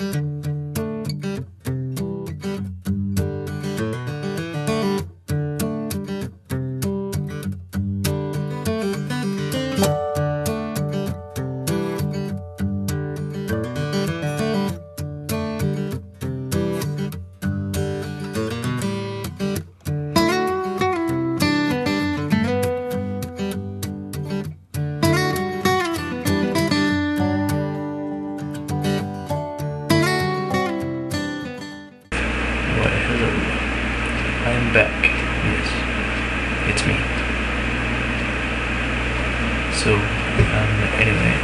Why, it's me. So, um, anyway,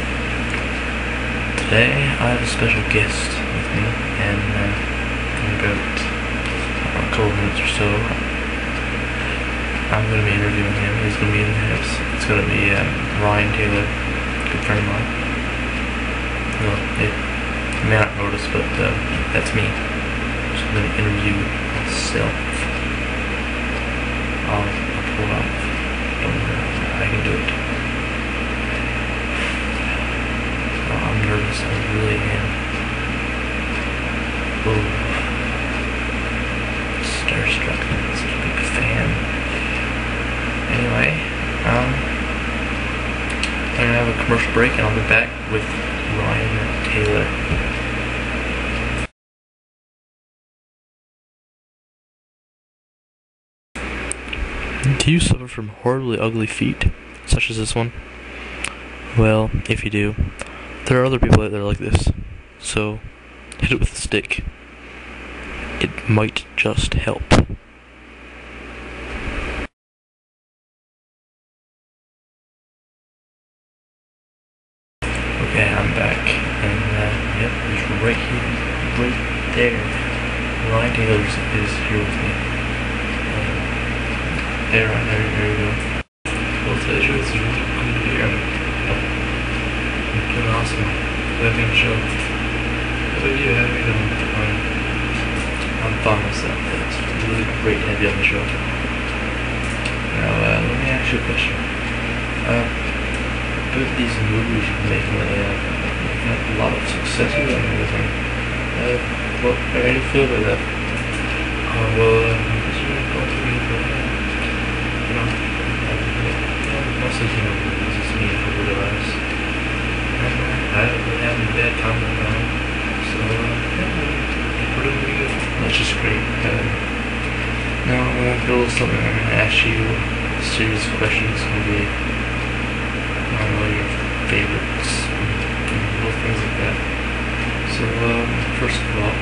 today I have a special guest with me, and uh, in about a couple minutes or so, I'm going to be interviewing him. He's going to be in the house. It's going to be um, Ryan Taylor, good friend of mine. Well, it, you may not notice, but uh, that's me. So I'm going to interview myself. Off. Don't I can do it. Oh, I'm nervous, I really am. Ooh. Starstruck, such a big fan. Anyway, um, I'm gonna have a commercial break and I'll be back with Ryan Taylor. Do you suffer from horribly ugly feet, such as this one? Well, if you do, there are other people out there like this. So, hit it with a stick. It might just help. Okay, I'm back, and uh, yep, he's right here, right there. Ryan Taylor is, is here with me. There, right there, there you go. You the cool to be here. Doing awesome. Living show. How about you? Are you doing? Um, I'm by myself. It's really great to have you on the show. Now, uh, let me ask you a question. Uh, about these movies making lately, uh, you've had a lot of success with them and everything. Uh, what, how do you feel about that? Uh, well, um, it's really going to be, but, uh, you know, uh, yeah, mostly, you know, it's just me for what it was. Uh, I haven't been having a bad time with them. So, uh, yeah, we're doing pretty good. That's just great. Uh, now, I'm going to go with something. I'm going to ask you a series of questions. It's going to be, I don't know, your favorites, and little things like that. So, um, first of all,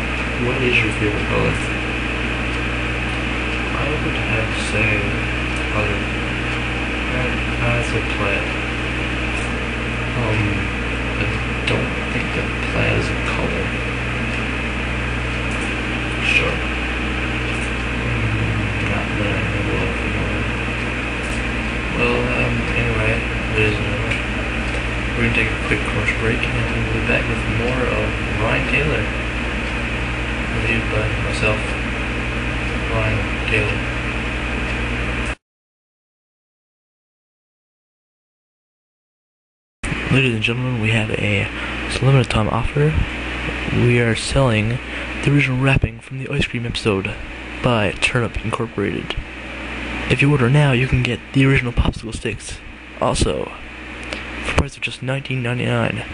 what is your favorite color? I would have to say color. I, I'd say. Um, I don't think that is a color. Sure. Not that I know of. Well, um, anyway, and we're gonna take a quick commercial break and we'll be back with more of Ryan Taylor. Reviewed by myself, Ryan Taylor. Ladies and gentlemen, we have a limited time offer. We are selling the original wrapping from the ice cream episode by Turnip Incorporated. If you order now, you can get the original popsicle sticks. Also, for a price of just $19.99.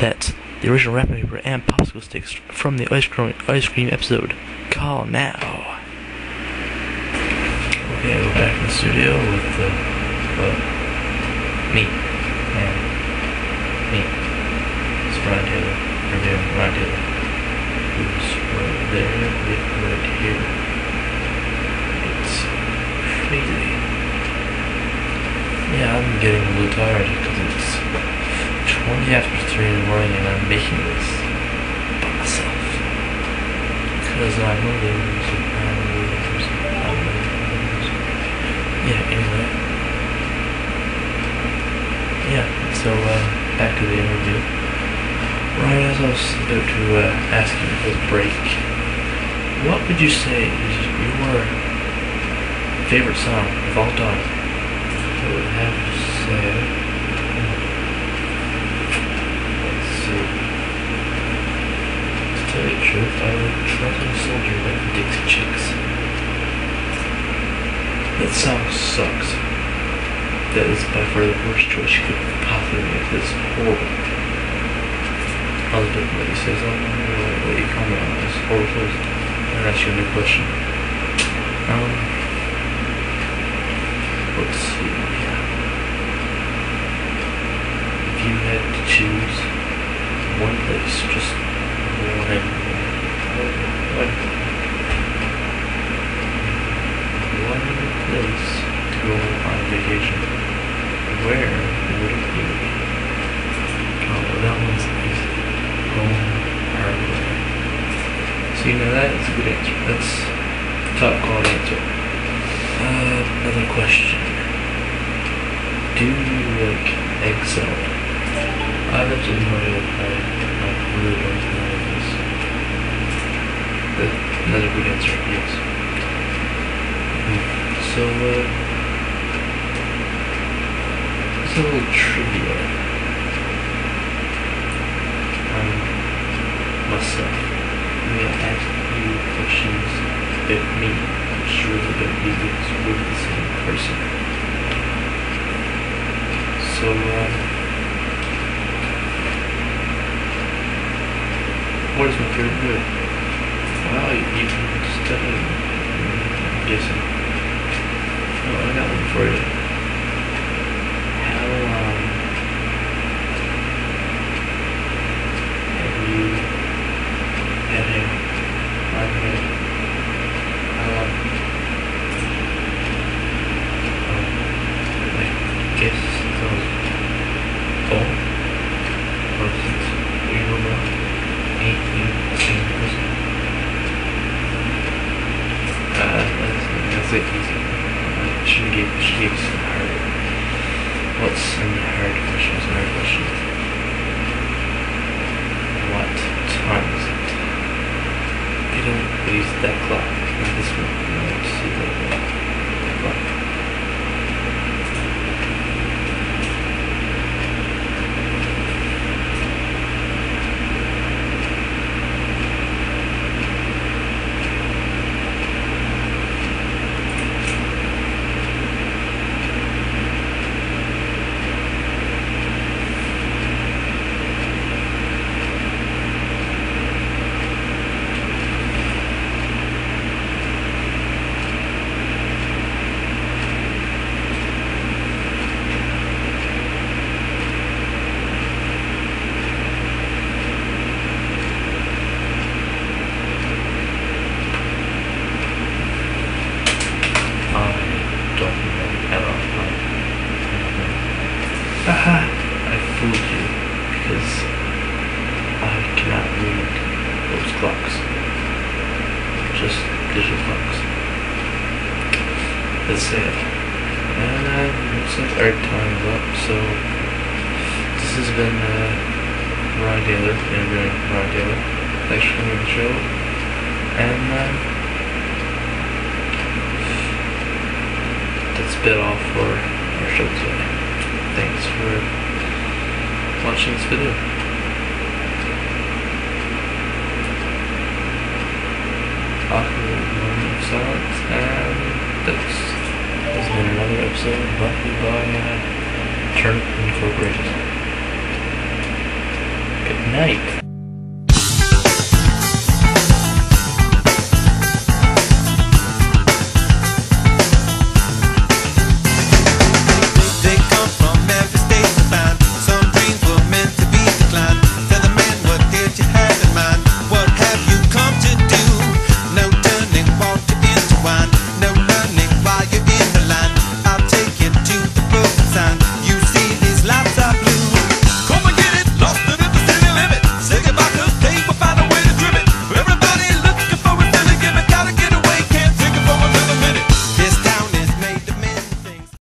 That's the original wrapping paper and popsicle sticks from the ice cream ice cream episode. Call now. Okay, we're back in the studio with uh, me and me. It's Taylor. We're doing Ryan Taylor. Right there with right here. It's crazy. Yeah, I'm getting a little tired because it's 20 after 3 in the morning and I'm making this by myself. Because I'm a loser, I'm a loser, I'm a loser. Yeah, anyway. Yeah, so uh, back to the interview. Right as I was about to uh, ask you for the break, what would you say is your favorite song of all time? I would have to say. Let's see. To tell you the truth, I would Travelin' Soldier like the Dixie Chicks. That song sucks. That is by far the worst choice you could possibly make. That's horrible. Husband, what he says, don't know what you comment on this. Horrible choice. And ask you a new question. Um, let's see. If you had to choose one place, just one, one, one place to go on vacation, where would it be? Oh, well, that one's easy. Home or away. See, now that is a good answer. That's top quality answer. Uh, another question. Do you like salad? I have no idea what I, really don't know this. But another good answer, yes. Hmm. So, uh, it's a little trivia. Um, myself. I'm gonna ask you questions about me, really about you because we're the same person. So, um, what is my favorite food? Well, you, you can just tell me. I'm guessing. Oh, I got one for you. How, um, have you had a, I've had, um, um, I guess since I was born, or since we were born, ain't you the same person? Uh, that's, that's it, easy. I should have gave, should give some hard. What's some hard questions? Hard questions. What time is it? You don't use that clock. Not this one. No, see that one. That clock. I don't know at all. Haha, I fooled you because I cannot read those clocks. Just digital clocks. That's it. And uh, looks like our time's up, so this has been uh, Ryan Taylor interviewing Ryan Taylor. Thanks for coming on the show. And uh, that's been all for our show today. Thanks for watching this video. Awkward moment of silence, and that's has been another episode to you by uh, Turnip Incorporated. Good night.